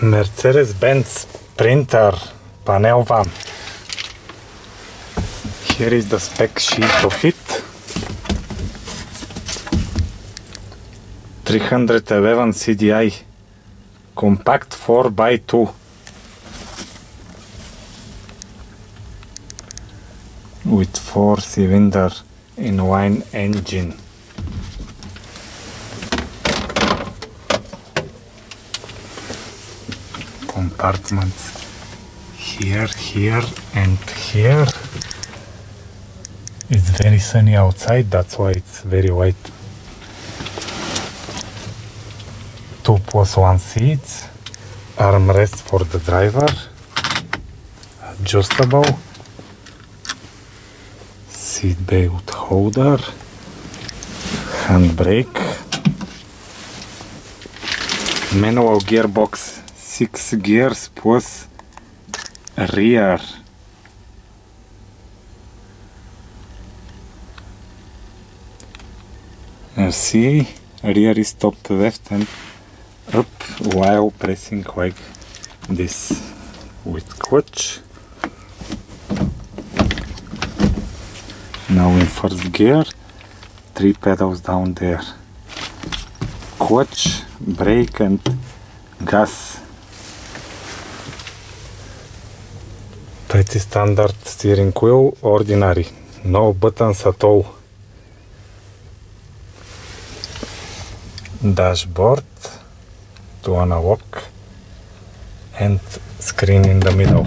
Mercedes-Benz printer panel van. Here is the spec sheet of it. 311 CDI compact 4x2 with 4 cylinder inline engine compartments here, here and here. It's very sunny outside, that's why it's very white. Two plus one seats, armrest for the driver, adjustable, seat belt holder, handbrake, manual gearbox six gears plus rear. And see rear is top left and up while pressing like this with clutch. Now in first gear three pedals down there. Clutch brake and gas Pretty standard steering wheel, ordinary, no buttons at all. Dashboard to analog and screen in the middle.